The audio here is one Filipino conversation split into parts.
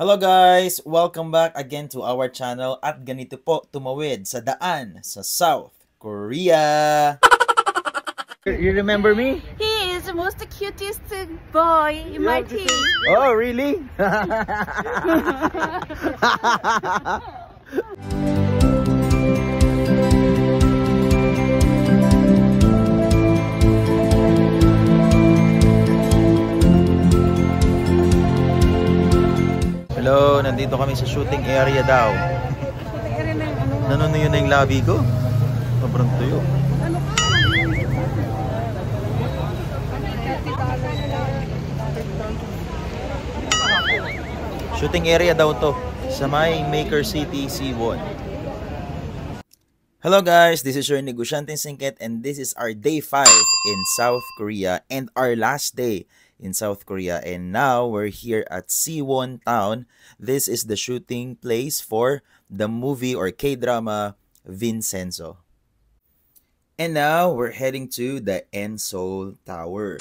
Hello guys! Welcome back again to our channel at ganito po tumawid sa daan sa South Korea. You remember me? He is the most cutest boy in my team. Oh, really? Hello, nandito kami sa shooting area daw. Nanunuyo na yung labi ko. Sobrang tuyo. Shooting area daw to sa may Maker City C1. Hello guys, this is your Negosyante Singket and this is our day 5 in South Korea and our last day in South Korea. And now we're here at C1 Town. This is the shooting place for the movie or K-drama Vincenzo. And now we're heading to the Ensol Tower.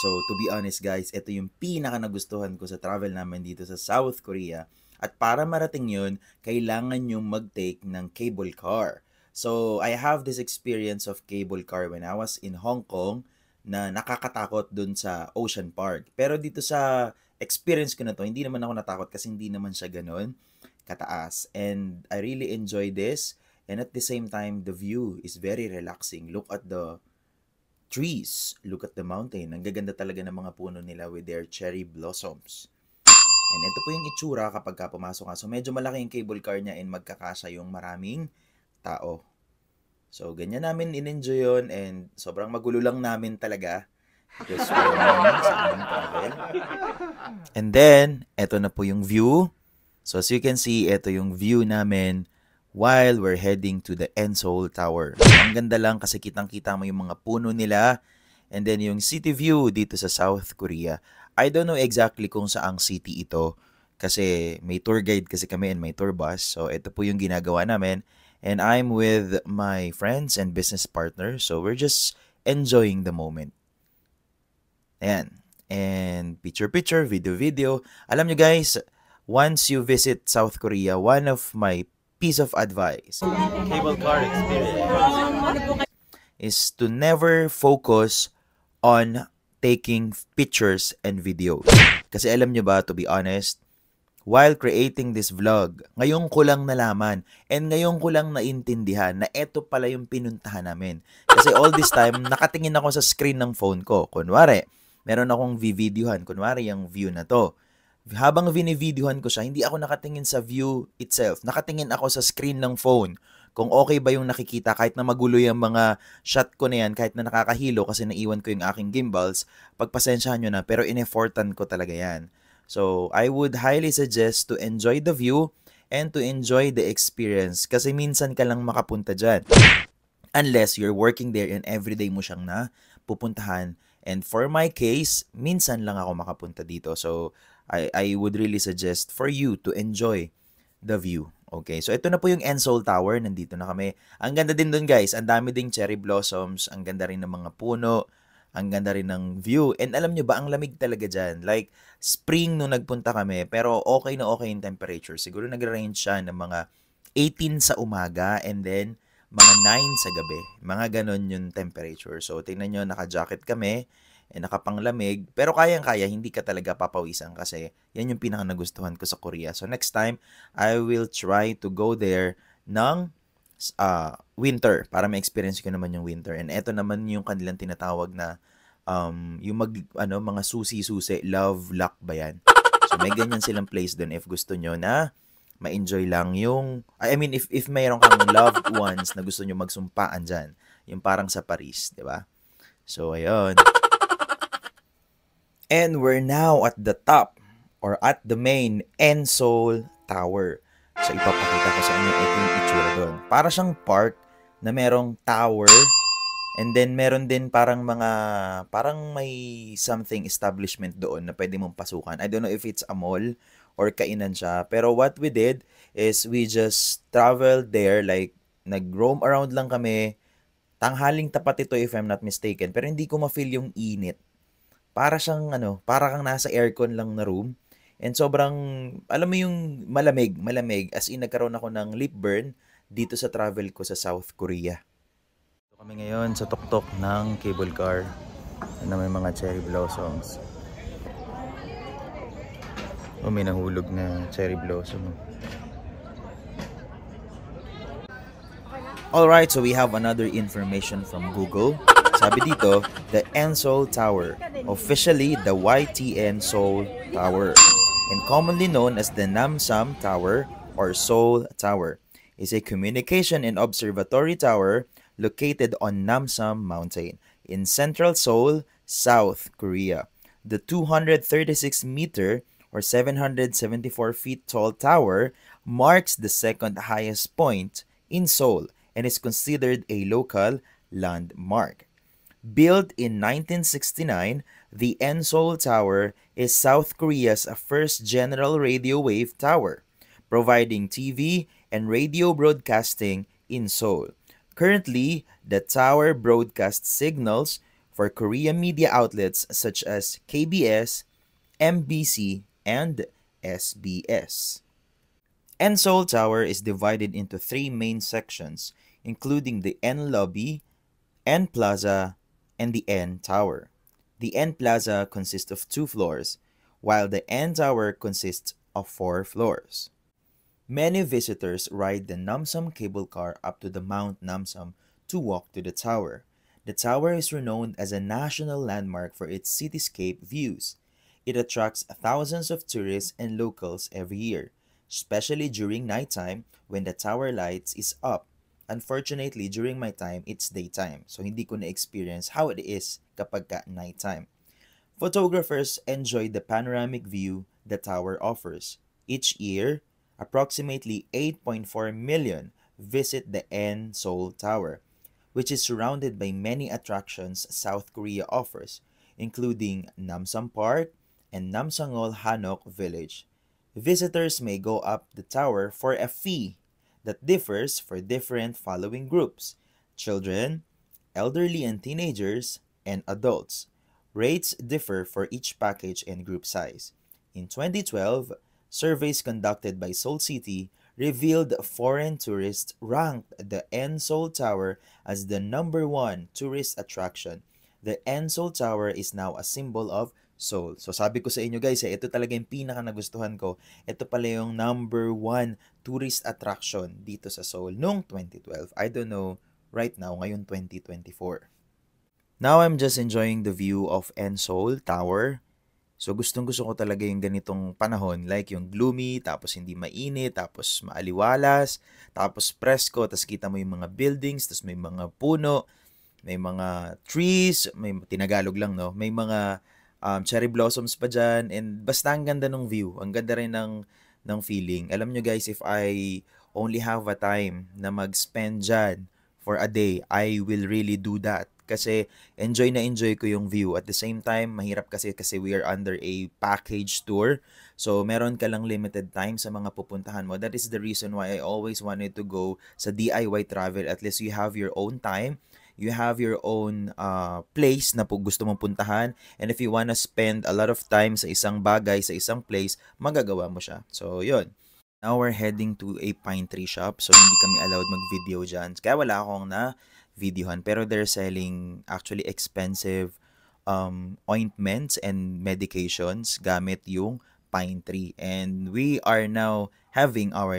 So to be honest guys, ito yung pinaka nagustuhan ko sa travel namin dito sa South Korea. At para marating yun, kailangan yung mag-take ng cable car. So, I have this experience of cable car when I was in Hong Kong na nakakatakot dun sa Ocean Park. Pero dito sa experience ko na to, hindi naman ako natakot kasi hindi naman siya ganun kataas. And I really enjoy this. And at the same time, the view is very relaxing. Look at the trees. Look at the mountain. Ang gaganda talaga ng mga puno nila with their cherry blossoms. And ito po yung itsura kapag ka pumasok ka. So medyo malaki yung cable car niya and magkakasya yung maraming tao. So, ganyan namin in-enjoy yun and sobrang magulo lang namin talaga. Because we're namin sa aming travel. And then, eto na po yung view. So, as you can see, eto yung view namin while we're heading to the Ensol Tower. Ang ganda lang kasi kitang-kita mo yung mga puno nila and then yung city view dito sa South Korea. I don't know exactly kung saang city ito kasi may tour guide kasi kami and may tour bus. So, ito po yung ginagawa namin and I'm with my friends and business partners. So we're just enjoying the moment. Ayan. And picture-picture, video-video. Alam nyo guys, once you visit South Korea, one of my piece of advice, cable car experience, is to never focus on taking pictures and videos. Kasi alam nyo ba, to be honest, while creating this vlog, ngayon ko lang nalaman and ngayon ko lang naintindihan na eto pala yung pinuntahan namin. Kasi all this time, nakatingin ako sa screen ng phone ko. Kunwari, meron akong vi-videohan. Kunwari, yung view na to. Habang vini-videohan ko siya, hindi ako nakatingin sa view itself. Nakatingin ako sa screen ng phone. Kung okay ba yung nakikita, kahit na magulo yung mga shot ko na yan, kahit na nakakahilo kasi naiwan ko yung aking gimbals, pagpasensyahan nyo na, pero in-effortan ko talaga yan. So, I would highly suggest to enjoy the view and to enjoy the experience kasi minsan ka lang makapunta dyan. Unless you're working there and everyday mo siyang na pupuntahan. And for my case, minsan lang ako makapunta dito. So, I, I would really suggest for you to enjoy the view. Okay, so ito na po yung Ensol Tower. Nandito na kami. Ang ganda din doon guys. Ang dami ding cherry blossoms. Ang ganda rin ng mga puno. Ang ganda rin ng view. And alam nyo ba, ang lamig talaga dyan. Like, spring nung nagpunta kami, pero okay na okay yung temperature. Siguro nag-range siya ng mga 18 sa umaga and then mga 9 sa gabi. Mga ganon yung temperature. So, tingnan nyo, naka-jacket kami, eh, nakapanglamig, pero kayang-kaya, hindi ka talaga papawisan kasi yan yung pinaka nagustuhan ko sa Korea. So, next time, I will try to go there ng uh, winter para ma-experience ko naman yung winter. And eto naman yung kanilang tinatawag na um, yung mag, ano, mga susi-susi, love luck ba yan? So may ganyan silang place doon if gusto nyo na ma-enjoy lang yung, I mean, if, if mayroon kang loved ones na gusto nyo magsumpaan dyan, yung parang sa Paris, di ba? So, ayun. And we're now at the top or at the main Ensol Tower. So, ipapakita ko sa inyo ito yung itsura doon. Para siyang park na merong tower and then meron din parang mga parang may something establishment doon na pwede mong pasukan. I don't know if it's a mall or kainan siya. Pero what we did is we just traveled there like nag-roam around lang kami. Tanghaling tapat ito if I'm not mistaken. Pero hindi ko ma-feel yung init. Para siyang ano, para kang nasa aircon lang na room And sobrang, alam mo yung malamig, malamig. As in, nagkaroon ako ng lip burn dito sa travel ko sa South Korea. So, kami ngayon sa tuktok ng cable car na may mga cherry blossoms. Oh, may nahulog na cherry blossom. Alright, so we have another information from Google. Sabi dito, the Ensol Tower, officially the YTN Seoul Tower, and commonly known as the Namsam Tower or Seoul Tower, is a communication and observatory tower located on Namsam Mountain in central Seoul, South Korea. The 236 meter or 774 feet tall tower marks the second highest point in Seoul and is considered a local landmark. Built in 1969, the Ensol Tower is South Korea's first general radio wave tower, providing TV and radio broadcasting in Seoul. Currently, the tower broadcasts signals for Korean media outlets such as KBS, MBC, and SBS. Ensol Tower is divided into three main sections, including the N Lobby, N Plaza, and the N Tower. The N Plaza consists of two floors, while the N Tower consists of four floors. Many visitors ride the Namsam cable car up to the Mount Namsam to walk to the tower. The tower is renowned as a national landmark for its cityscape views. It attracts thousands of tourists and locals every year, especially during nighttime when the tower lights is up. Unfortunately, during my time, it's daytime. So, hindi ko na-experience how it is kapag ka nighttime. Photographers enjoy the panoramic view the tower offers. Each year, approximately 8.4 million visit the N Seoul Tower, which is surrounded by many attractions South Korea offers, including Namsam Park and Namsangol Hanok Village. Visitors may go up the tower for a fee that differs for different following groups children, elderly and teenagers, and adults. Rates differ for each package and group size. In 2012, surveys conducted by Seoul City revealed foreign tourists ranked the N Seoul Tower as the number one tourist attraction. The N Seoul Tower is now a symbol of Seoul. So sabi ko sa inyo guys, eh, ito talaga yung pinaka nagustuhan ko. Ito pala yung number one tourist attraction dito sa Seoul noong 2012. I don't know right now, ngayon 2024. Now I'm just enjoying the view of N Seoul Tower. So gustong gusto ko talaga yung ganitong panahon, like yung gloomy, tapos hindi mainit, tapos maaliwalas, tapos presko, tapos kita mo yung mga buildings, tapos may mga puno, may mga trees, may tinagalog lang no, may mga um, cherry blossoms pa dyan, and basta ang ganda ng view, ang ganda rin ng, ng feeling. Alam nyo guys, if I only have a time na mag-spend dyan for a day, I will really do that. Kasi enjoy na enjoy ko yung view. At the same time, mahirap kasi kasi we are under a package tour. So, meron ka lang limited time sa mga pupuntahan mo. That is the reason why I always wanted to go sa DIY travel. At least you have your own time you have your own uh, place na po gusto mong puntahan and if you wanna spend a lot of time sa isang bagay, sa isang place, magagawa mo siya. So, yun. Now we're heading to a pine tree shop so hindi kami allowed mag-video dyan. Kaya wala akong na videohan pero they're selling actually expensive um, ointments and medications gamit yung pine tree. And we are now having our